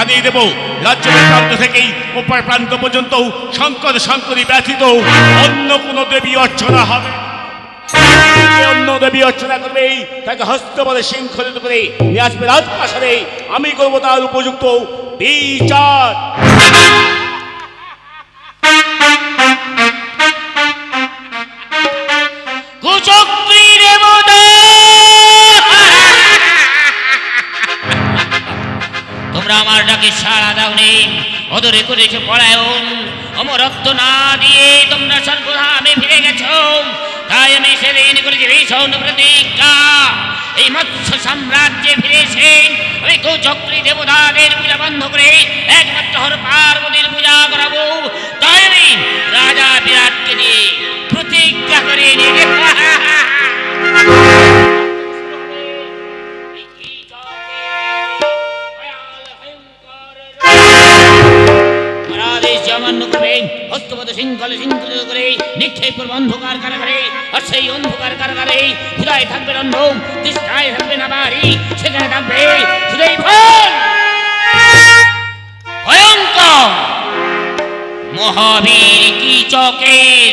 জানিয়ে দেব রাজ্য প্রান্ত থেকেই ওপার প্রান্ত পর্যন্ত শঙ্কর শঙ্করী ব্যথিত, অন্য কোনো দেবী অর্চনা হবে। অন্য দেবী অর্চনা করবে, তাকে হস্ত বলে শৃঙ্খলিত করে আমি করব তার উপযুক্ত বিচার। ডাকে সাড়া দাওনি। অদরে করেছ পলায়ন অমরত্ব না দিয়ে তোমরা সর্বধামে ফিরে গেছো। তাই আমি সেদিন করেছি ভীষণ প্রতিজ্ঞা। এই মৎস্য সাম্রাজ্যে ফিরে এসে কেউ কুচক্রী দেবতাদের পূজা বন্ধ করে একমাত্র হর পার্বতীর পূজা করাবো। তাই আমি রাজা বিরাটকে নিয়ে প্রতিজ্ঞা করে নিয়ে হৃদয় থাকবে this দৃষ্টায় থাকবে না বাড়ি সেখানে থাকবে হৃদয় ভয় ভয়ঙ্কর। মহাবীর কি চকের?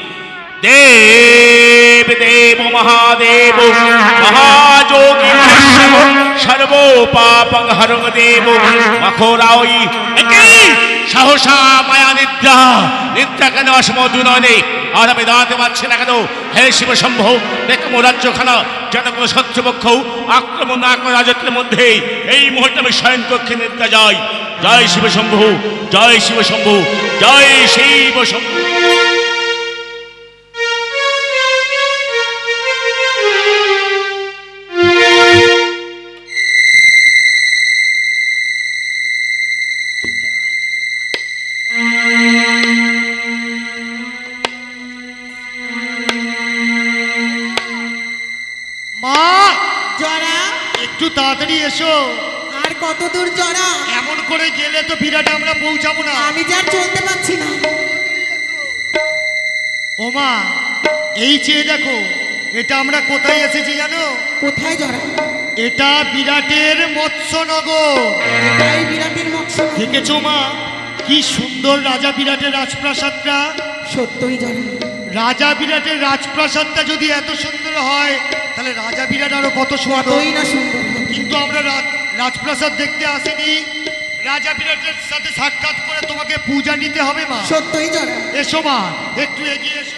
দেব দেব, মহাদেব, মহাযোগী, সর্ব পাপং হরং দেব। মখোরাওই একই সাহসা মায়া নিদ্রা নিদ্রা কেন অসমধু নয় আর আমি দাঁড়াতে পারছি না কেন? হে শিব শম্ভ দেখো রাজ্যখানা যেন কোনো শত্রুপক্ষ, আক্রমণ না করে রাজত্বের মধ্যে, এই মুহূর্তে আমি শয়ন কক্ষে নিদ্রা যাই। জয় শিব শম্ভু জয় শিব শম্ভু জয় শিব শম্ভু তাড়াতাড়ি এসো। আর কত দূর জরা? এমন করে গেলে তো বিরাট আমরা পৌঁছাবো না। আমি যে চলতে পারছি না। ও মা এই চেয়ে দেখো এটা আমরা কোথায় এসেছি জানো? কোথায় জরা? এটা বিরাটের মৎস্যনগর। এটাই বিরাটের মৎস্য দেখেছ মা কি সুন্দর রাজা বিরাটের রাজপ্রাসাদটা? সত্যই জরা। রাজা বিরাটের রাজপ্রাসাদটা যদি এত সুন্দর হয় তাহলে রাজা বিরাট আরও কত সুন্দর। না সুন্দর। কিন্তু আমরা রাজ- রাজপ্রাসাদ দেখতে আসিনি। রাজা বিরাটের সাথে সাক্ষাৎ করে তোমাকে পূজা নিতে হবে মা। সত্যই জরা এসো মা। একটু এগিয়ে এসো।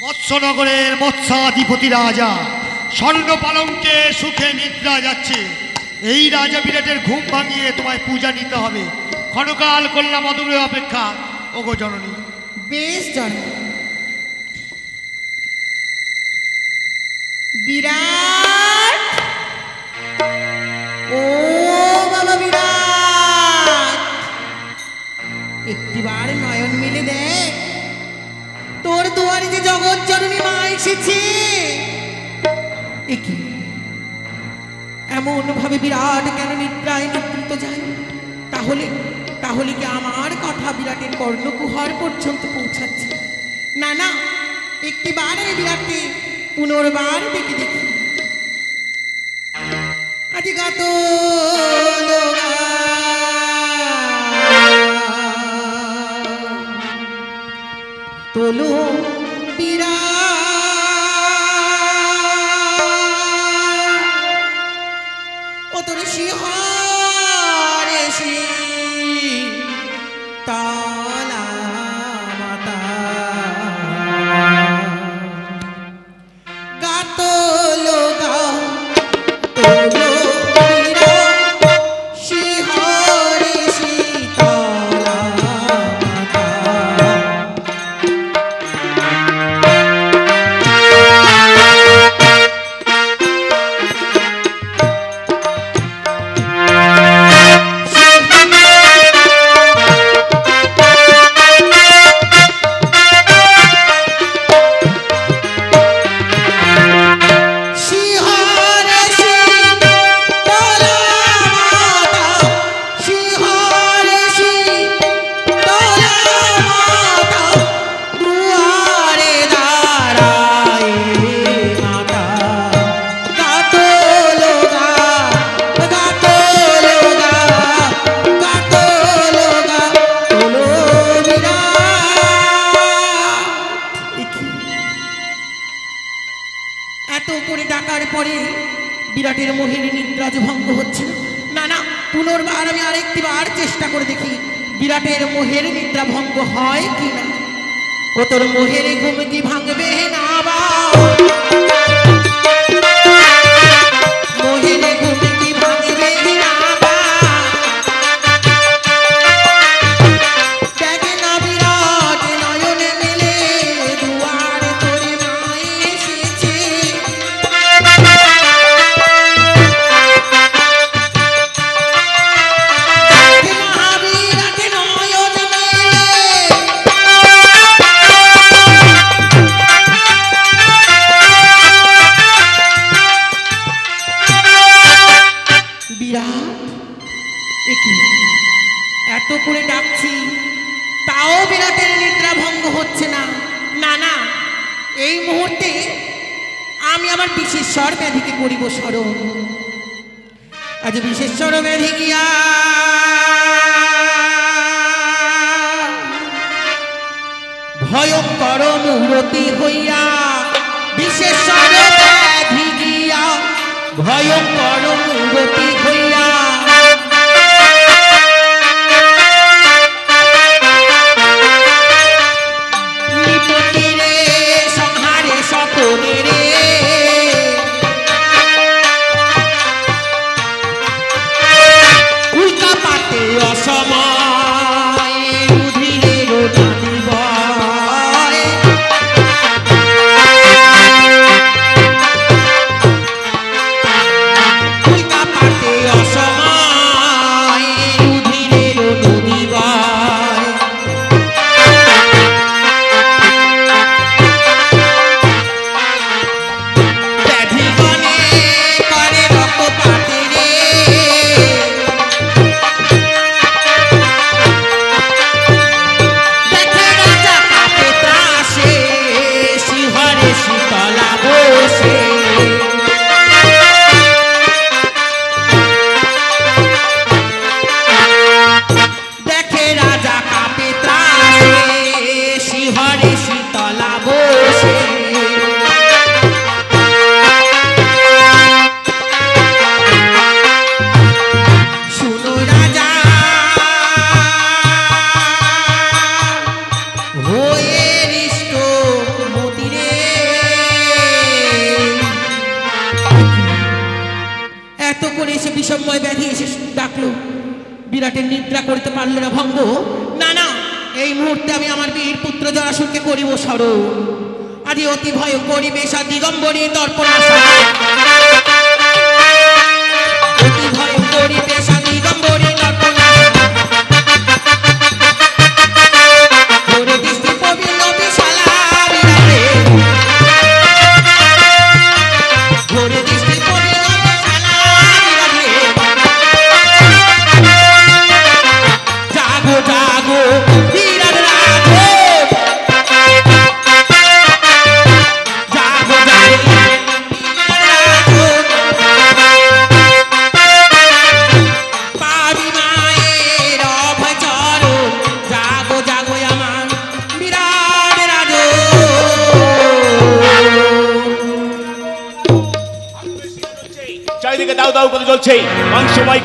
মৎস্যনগরের মৎস্যাধিপতি রাজা স্বর্ণ পালঙ্কে সুখে নিদ্রা যাচ্ছে। এই রাজা বিরাটের ঘুম ভাঙিয়ে তোমায় পূজা নিতে হবে। ক্ষণকাল করলাম অদূরে অপেক্ষা। ওগো জননী। বেশ জরা বিরাট। ও বাবা বিরাট। একটিবার নয়ন মিলে দেখ। তোর দুয়ারে যে জগৎ জননী মা এসেছে। একি। এমন ভাবে বিরাট কেন নিদ্রায় নিদ্রিত যায়? তাহলে তাহলে কি আমার কথা বিরাটের কর্ণকুহর পর্যন্ত পৌঁছাচ্ছে? না না, একটিবার আমি বিরাটকে পুনর্বার দেখি দেখি। আজি গাত তোলো বিরাটের মোহের নিদ্রা ভঙ্গ হয় কিনা ও তোর মোহের ঘুম কি ভাঙবে না আবার? ব্যাধি গিয়া ভয়ঙ্কর মূরতি হইয়া গিয়া ভয়ঙ্কর মূরতি হইয়া স্মরণ আজ অতি ভয় করিবে সা দিগম্বরী দর্পণ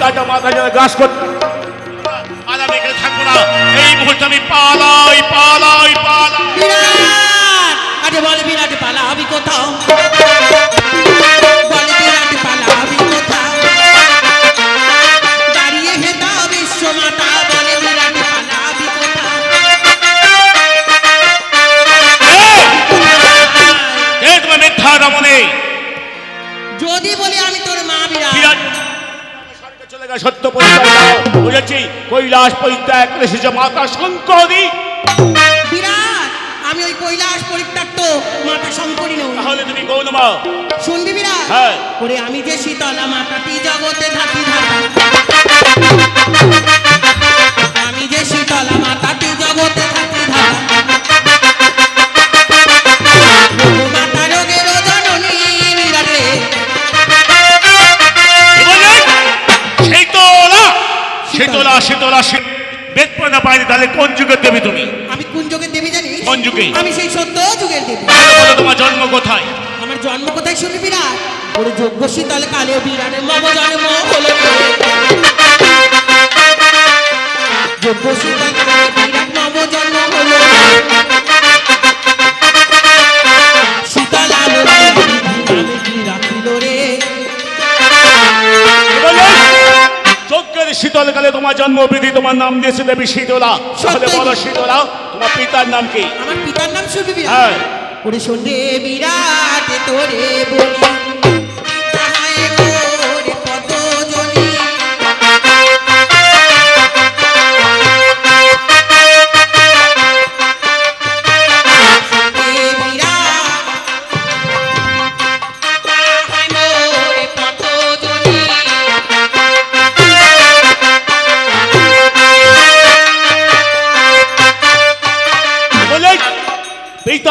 কাটা মাথা যেন গ্রাস করতে আর আমি এখানে থাকব না এই মুহূর্তে আমি পালাই পালাই পালাই বিরাট আরে বল বিরাট পালাবি কোথাও বল বিরাট পালাবি কোথাও দাঁড়িয়ে হেতা বিশ্ব মাতা বল বিরাট পালাবি কোথাও এ তোমার মিথ্যা রমণে যদি বলি আমি তোর মা বিরাট গেছে সত্য দাও। বুঝেছি? কৈলাস পরিত্যাগ করে এসেছে মাতা শঙ্করী। বিরাট আমি ওই কৈলাস তো মাতা শঙ্করী নই। তাহলে তুমি গৌরমা শুনবি বিরাট? হ্যাঁ। ওরে আমি যে শীতলা মাতাটি জগতে থাকি ধাতা আমি যে শীতলা মাতাটি জগতে শীতলা তোর বেদ পাইনি তাহলে কোন যুগের দেবী তুমি? আমি কোন যুগের দেবী জানি? কোন যুগে? আমি সেই সত্য যুগের দেবী। তোমার জন্ম কোথায়? আমার জন্ম কোথায় শুনি বিরাট? ওর যোগ্য তাহলে কালে বিরাটের মম জন্ম হলো যোগ্য শীতল তোমার নাম দিয়েছে দেবী শীতলা তাহলে। বলো শীতলা তোমার পিতার নাম কি? আমার পিতার নাম শুনবি হ্যাঁ। ওরে শোনে বিরাট তোরে বলি।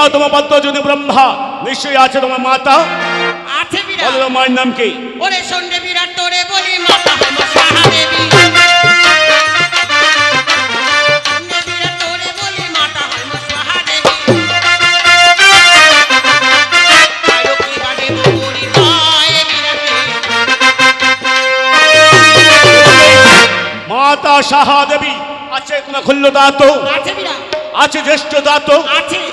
পিতা তোমার পদ্মজনী ব্রহ্মা নিশ্চয়ই আছে তোমার মাতা। আছে বলো মায়ের নাম কি? ওরে সন্ধ্যে বিরাট তোরে বলি মাতা সাহা দেবী আছে কোনো খুল্ল দাত? আছে আছে জ্যেষ্ঠ দাত? আছে।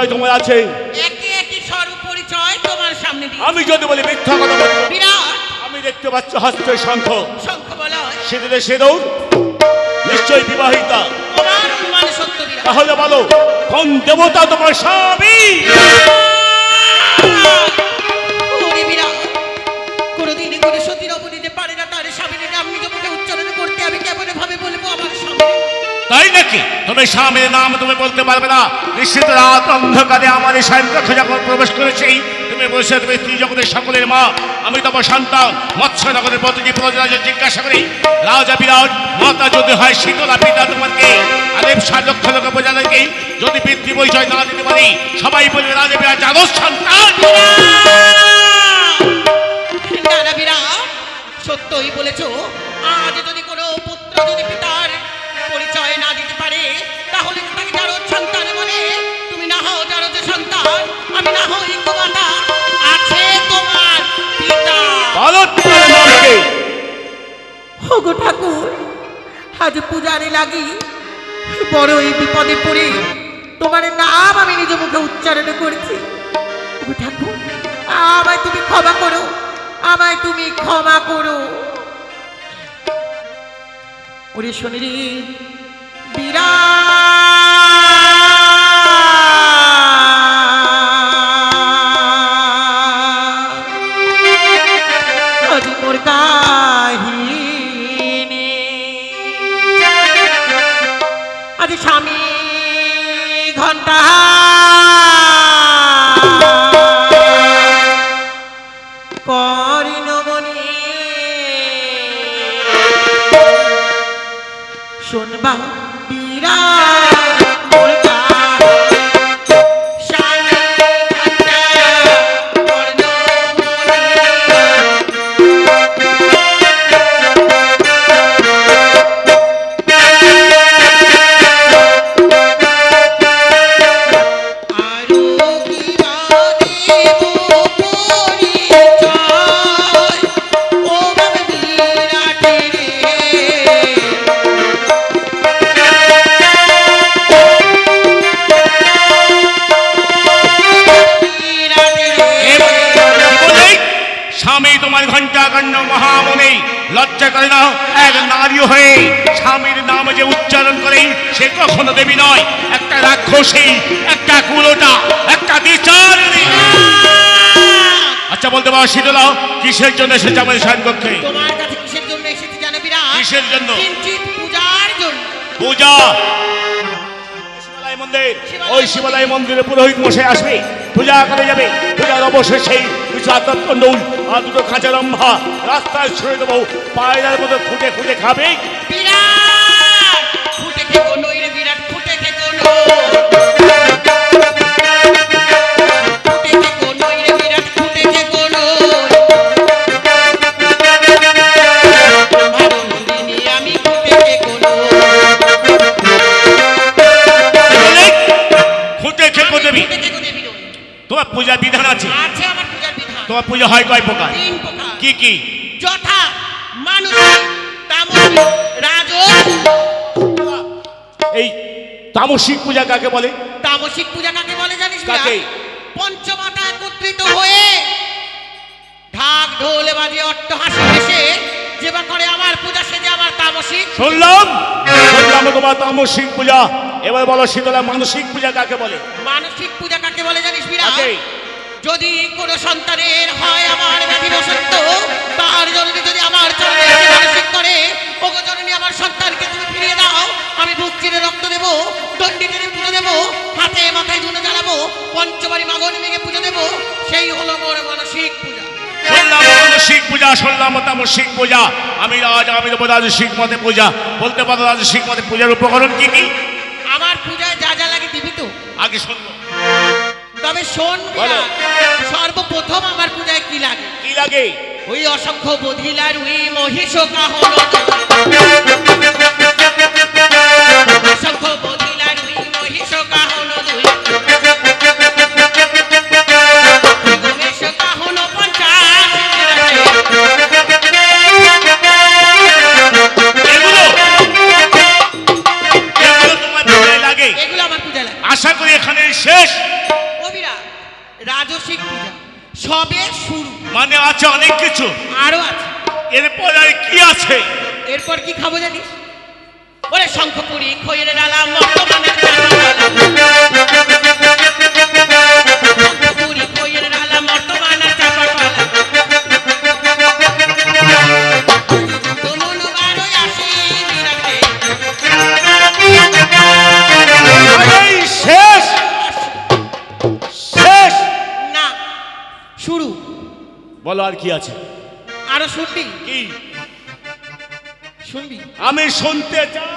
পরিচয় তোমার আছে? একে একে সর্বপরিচয় তোমার সামনে আমি যদি বলি মিথ্যা কথা বলি বিরাট। আমি দেখতে পাচ্ছি হস্তে শঙ্খ। শঙ্খ সে সেদিনে নিশ্চয় নিশ্চয়ই বিবাহিতা। তোমার অনুমান সত্য তাহলে বলো কোন দেবতা তোমার স্বামী? নাকি তুমি স্বামীর নাম তুমি বলতে পারবে না। নিশ্চিত রাত অন্ধকারে আমার এই সাহেব যখন প্রবেশ করেছি। তুমি বসে তুমি স্ত্রী জগতের সকলের মা। আমি তোমার সন্তান। মৎস্যনগরের প্রতিটি প্রজাকে জিজ্ঞাসা করি, রাজা বিরাট, মাতা যদি হয়, শীতলা পিতা তোমাকে? আলেপ সাত লক্ষ লোক বোঝালে কি যদি পিতৃ পরিচয় না দিতে পারি, সবাই বলবে, রাজা বিরাট, জানো, সন্তান বিরাট, সত্যই বলেছ, আজ যদি কোনো পুত্র, যদি পিতার পরিচয় না তাহলে তাকে যারো সন্তান বলে তুমি না হও যারো যে সন্তান আমি না হই কুমাতা আছে তোমার পিতা। বলো তোমার নাম কি ওগো ঠাকুর আজ পূজারে লাগি বড়ই বিপদে পড়ে। তোমার নাম আমি নিজ মুখে উচ্চারণ করেছি। ঠাকুর আমায় তুমি ক্ষমা করো আমায় তুমি ক্ষমা করো। ওরে শোনেরি বিরা কিসের জন্য এসেছে আমাদের সায়ন কক্ষে? তোমার কাছে কিসের জন্য এসেছি জানো বিরাট? কিসের জন্য? কিঞ্চিত পূজার জন্য। পূজা। মন্দির। ওই শিবালয় মন্দিরে পুরোহিত মশাই আসবে পূজা করে যাবে। পূজার কিছু আত্মকণ্ডল আর দুটো খাঁচা লম্বা রাস্তায় ছুঁড়ে দেবো। পায়রার মতো খুঁটে খুঁটে খাবে। বিরাট! ফুটে খেকো নই বিরাট ফুটে খেকো তোমার পূজার বিধান আছে? আছে আমার পূজার বিধান। তোমার পূজা হয় কয় প্রকার? তিন প্রকার। কি কি? যথা মানুষিক তামসিক রাজস। এই তামসিক পূজা কাকে বলে? তামসিক পূজা কাকে বলে জানিস না? কাকে? পঞ্চমাতা একত্রিত হয়ে ঢাক ঢোল বাজে অট্ট হাসি হেসে যেবা করে আমার পূজা সেজে আমার তামসিক। শুনলাম? শুনলাম তোমার তামসিক পূজা। এবার বলো শীতলা মানসিক পূজা কাকে বলে? মানসিক পূজা কাকে বলে জানিস বিরাট যদি কোনো সন্তানের হয় আমার ব্যাধি বসন্ত তার জন্য যদি আমার চরণে মানসিক করে ওগো জননী আমার সন্তানকে তুমি ফিরিয়ে দাও আমি বুক চিরে রক্ত দেবো দণ্ডি টেনে পুজো দেবো হাতে মাথায় ধুনো জ্বালাবো পঞ্চবাড়ি মাগন মেঘে পুজো দেবো সেই হলো মোর মানসিক পূজা। মানসিক পূজা শুনলাম তামসিক পূজা। আমি রাজ আমি দেবো শিখ মতে পূজা। বলতে পারো রাজসিক মতে পূজার উপকরণ কি কি? আমার পূজায় যা যা লাগে দিবি তো। আগে শুনব তবে শোন। সর্বপ্রথম আমার পূজায় কি লাগে? কি লাগে? ওই অসংখ্য বধিলার উই মহিষ কাহন অসংখ্য বধিলার উই মহিষ কাহন কি আছে? আরও শুনবি? কি? শুনবি? আমি শুনতে চাই।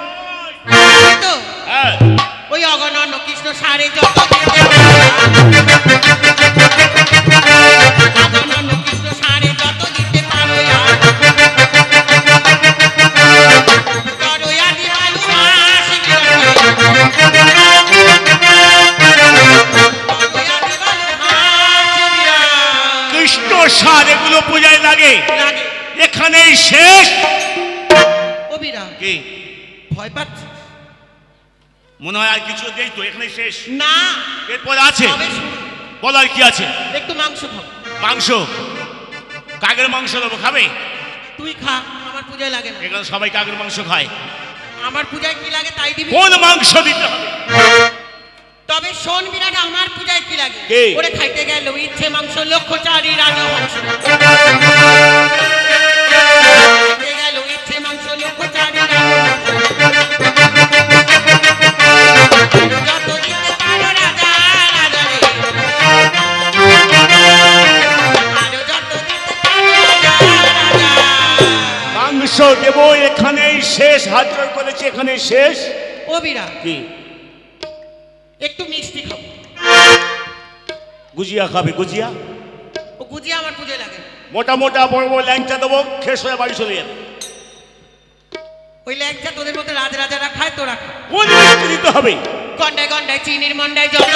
তো এখানে শেষ। না। এরপর আছে। বলো আর কি আছে? একটু মাংস খাও। মাংস? কাকের মাংস দেবো? খাবে? তুই খা আমার পূজায় লাগে না। এখানে সবাই কাকের মাংস খায়। আমার পূজায় কি লাগে তাই দিবি। কোন মাংস দিতে হবে? তবে শোন বিরাট আমার পূজায় কি লাগে? ওরে খাইতে গেল ইচ্ছে মাংস লক্ষ চারি রাজহংস খাইতে এখানেই শেষ হাত জোড় করেছি এখানে শেষ। ও বিরাট কি? একটু মিষ্টি খাব গুজিয়া খাবে গুজিয়া? ও গুজিয়া আমার পুজোয় লাগে। মোটা মোটা বড় বড় ল্যাংচা দেবো খেয়ে সোজা বাড়ি চলে যাবে। ওই ল্যাংচা তোদের মতো রাজ রাজারা খায় তোরা কোন মিষ্টি দিতে হবে? গন্ডায় গন্ডায় চিনির মন্ডায় যত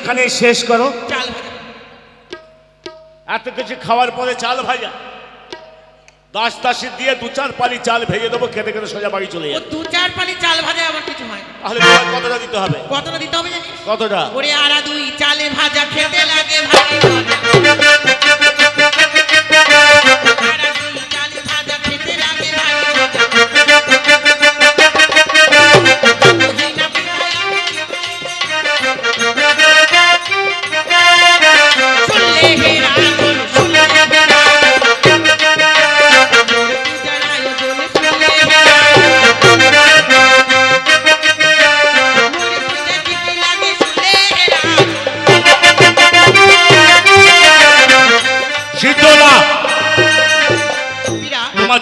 এখানে শেষ করো। চাল এত কিছু খাওয়ার পরে চাল ভাজা। দাস দাসি দিয়ে দু চার পালি চাল ভেজে দেবো খেতে খেতে সোজা বাড়ি চলে যাবে। দু চার পালি চাল ভাজা আমার কিছু হয় তাহলে কতটা দিতে হবে? কতটা দিতে হবে জানিস? কতটা? ওরে আরা দুই চালে ভাজা খেতে লাগে ভারী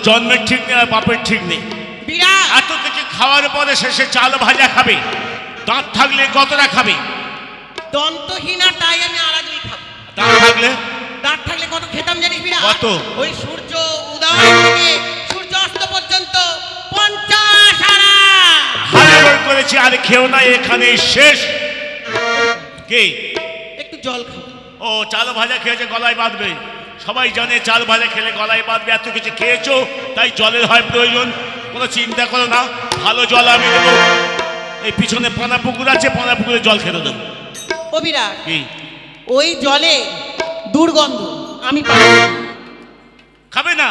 জন্মের ঠিক নেই আর বাপের ঠিক নেই। এত থেকে খাওয়ার পরে শেষে চাল ভাজা খাবে দাঁত থাকলে কতটা খাবে? দন্তহীনা তাই আমি আড়া দুই খাব। দাঁত থাকলে? দাঁত থাকলে কত খেতাম জানিস বিরাট কত? ওই সূর্য উদয় থেকে সূর্য অস্ত পর্যন্ত পঞ্চাশ আড়া হাজার করেছি আর খেও না এখানে শেষ। কে? একটু জল খাব। ও চাল ভাজা খেয়েছে গলায় বাঁধবে। সবাই জানে চাল ভাজা খেলে গলায় বাঁধবে এত কিছু খেয়েছো? তাই জলের হয় প্রয়োজন। কোনো চিন্তা করো না ভালো জল আমি দেবো। এই পিছনে পানা পুকুর আছে পানা পুকুরে জল খেতে দেবো। ও বিরাট কি? ওই জলে দুর্গন্ধ আমি খাবে না?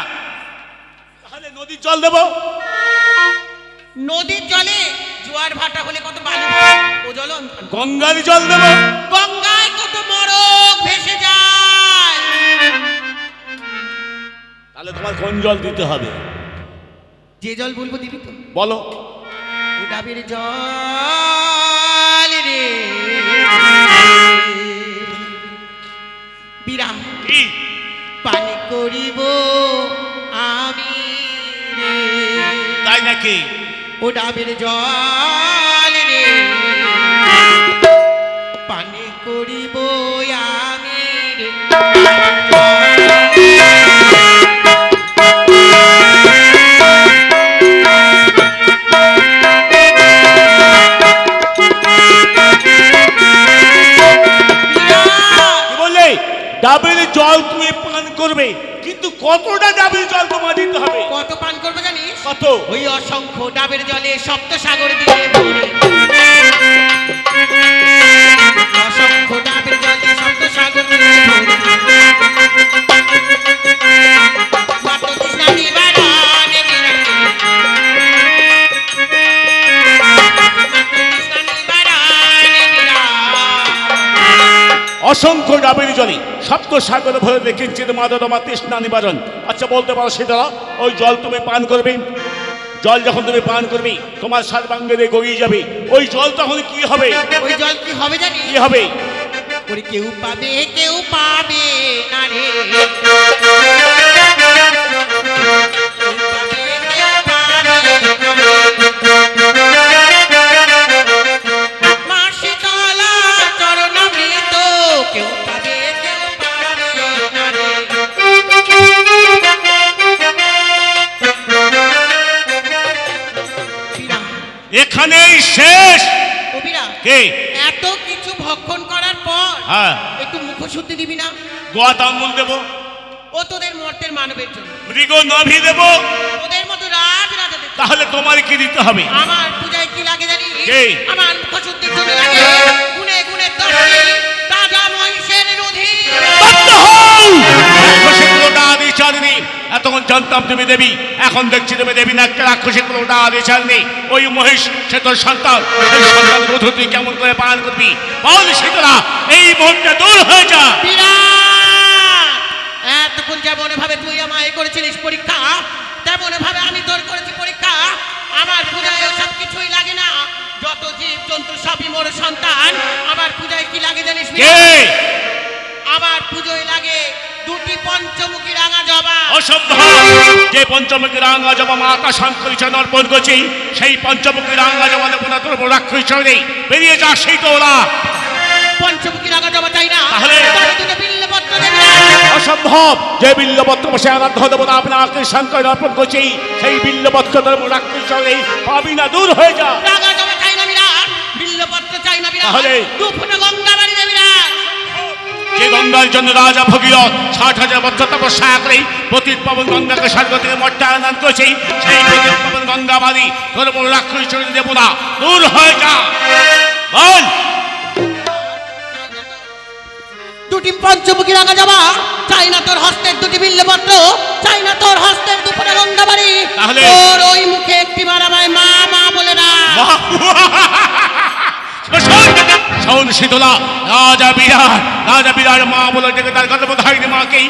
তাহলে নদীর জল দেবো। নদীর জলে জোয়ার ভাটা হলে কত হয়, ও জল। গঙ্গার জল দেবো। গঙ্গায় কত মরক ভেসে যায়। তাহলে তোমার কোন জল দিতে হবে? যে জল বলব দিবি তো? বলো। ডাবের জল রে। বিরাম। পানি করিব আমি তাই নাকি? ও ডাবের জল রে। পানি করিব ডাবের জল তুমি পান করবে কিন্তু কতটা ডাবের জল তোমার দিতে হবে? কত পান করবে জানিস? কত? ওই অসংখ্য ডাবের জলে সপ্ত সাগর দিয়ে অসংখ্য ডাবের জলে সপ্ত সাগর। অসংখ্য ডাবের জলে সপ্ত সাগর ভরে দেখিঞ্চিত মাদর আমার তৃষ্ণা নিবারণ। আচ্ছা বলতে পারো সেটা ওই জল তুমি পান করবে? জল যখন তুমি পান করবে তোমার সর্বাঙ্গে দিয়ে গড়িয়ে যাবে। ওই জল তখন কি হবে? ওই জল কি হবে জানি? কি হবে? কেউ পাবে কেউ পাবে না রে। এখানেই শেষ। ও বিরা, কে? এত কিছু ভক্ষণ করার পর হ্যাঁ। একটু মুখশুদ্ধি দিবি না? গোয়া তাম্বুল দেবো। ও তোদের মর্তের মানবের জন্য। মৃগ নভি দেবো। তোদের মতো রাজ জন্য। তাহলে তোমার কি দিতে হবে? আমার পূজায় কি লাগে জানি? আমার মুখশুদ্ধির জন্য লাগে। গুনে গুনে দশটি তাজা মহিষের বাধ্য হও! আদি চাঁদনি। এতক্ষণ জানতাম তুমি দেবী। এখন দেখছি তুমি দেবী না একটা রাক্ষসী কুলোটা আদি চাঁদনি ওই মহিষ সে তোর সন্তান। সেই সন্তান বধূ তুই কেমন করে পালন করবি? বল শীতলা এই মুহূর্তে দূর হয়ে যা। এতক্ষণ যেমন ভাবে তুই আমায় করেছিলিস পরীক্ষা তেমন ভাবে আমি তোর করেছি পরীক্ষা। আমার পূজায় সব কিছুই লাগে না। যত জীব জন্তু সবই মোর সন্তান। আমার পূজায় কি লাগে জানিস আমার পুজোয় লাগে পঞ্চমুখী রাঙা জবা। অসম্ভব যে পঞ্চমুখী মাতা শঙ্করী অর্পণ করছি সেই পঞ্চমুখী তোর বেরিয়ে যা তো ওরা। পঞ্চমুখী রাঙা জবা চাই না। তাহলে? বিল্লপত্র দেবে। অসম্ভব যে বিল্লবত্র বসে আরাধ্য দেবতা আপনাকে শঙ্কর অর্পণ করছি সেই বিল্লবত্র ধর্ম রাক্ষস নেই। পাবি না দূর হয়ে যা। রাঙা জবা চাই না বিরাট। বিল্লপত্র চাই না বিরাট। তাহলে? যে গঙ্গার জন্য রাজা ভগীরথ ষাট হাজার বছর তপস্যা করে পতিত পবন গঙ্গাকে স্বর্গ থেকে আনন্দ করেছে। সেই পতিত পবন গঙ্গাবাদী বড় রাক্ষস চলে দেব না দূর হয়ে যা। বল। দুটি পঞ্চমুখী রাখা যাবা চাই না তোর হস্তের দুটি বিল্লপত্র চাই না তোর হস্তের দুপুরে গঙ্গাবাড়ি। তাহলে? তোর ওই মুখে একটি আমায় মা মা বলে না শোন শীতলা রাজা বিরাট রাজা বিরাট মা বলে ডেকে তার গর্ভধারিণী মাকেই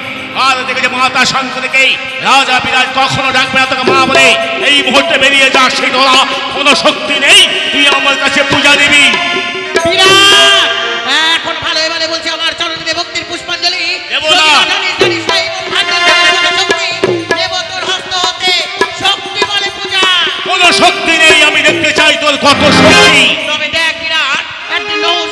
আর দেখেছে মাতা শঙ্করকে রাজা বিরাট কখনো ডাকবে না তোকে মা বলে এই মুহূর্তে বেরিয়ে যা শীতলা কোনো শক্তি নেই তুই আমার কাছে পূজা দিবি। বিরাট! এখন ভালো এবারে বলছি আমার চরণে ভক্তির পুষ্পাঞ্জলি। দেব না। যদি জানিস, জানিস না এই ব্রহ্মাণ্ডের জগতের শক্তি, দেব তোর হস্ত হতে শক্তি বলে পূজা। কোনো শক্তি নেই আমি দেখতে চাই তোর কত শক্তি। তবে দেখ বিরাট একদিন নৌশ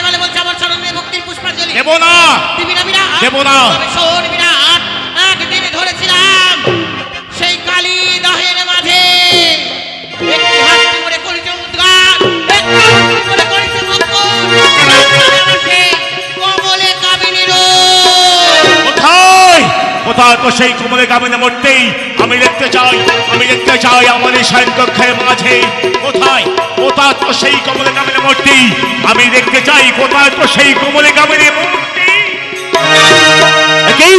দেবো না দিবি না ধরেছিলাম। সেই কালী দহের মাঝে। কমলে কোথায়? কোথায় তো সেই কোমরে গামিনে মরতেই আমি দেখতে চাই আমি দেখতে চাই আমার এই সায়ংকক্ষের মাঝে। কোথায়? কোথায় তো সেই কমলে কামের মূর্তি? আমি দেখতে চাই কোথায় তো সেই কমলে কামের মূর্তি? একই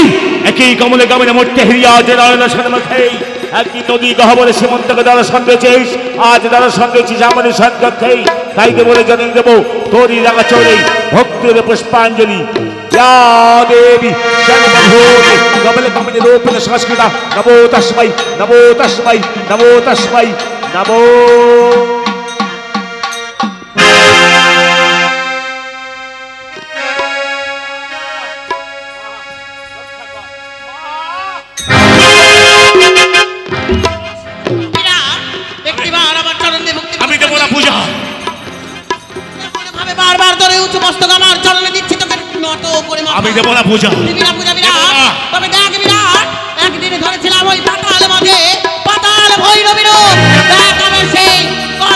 একই কমলে কামের মূর্তি হিরিয়া যে দাঁড়ানোর মাঠে একই নদী গহবরে সীমন্তকে দ্বারা সন্দেছিস আজ দ্বারা সন্দেছিস আমাদের সন্দেহ তাই তো বলে জানিয়ে দেবো, তোরই রাগা চৌরে ভক্তির পুষ্পাঞ্জলি। দেবী কমলে কমলে রূপে সংস্কৃত। নবো তস্মৈ, নমো তস্মৈ নমো তস্মৈ নবো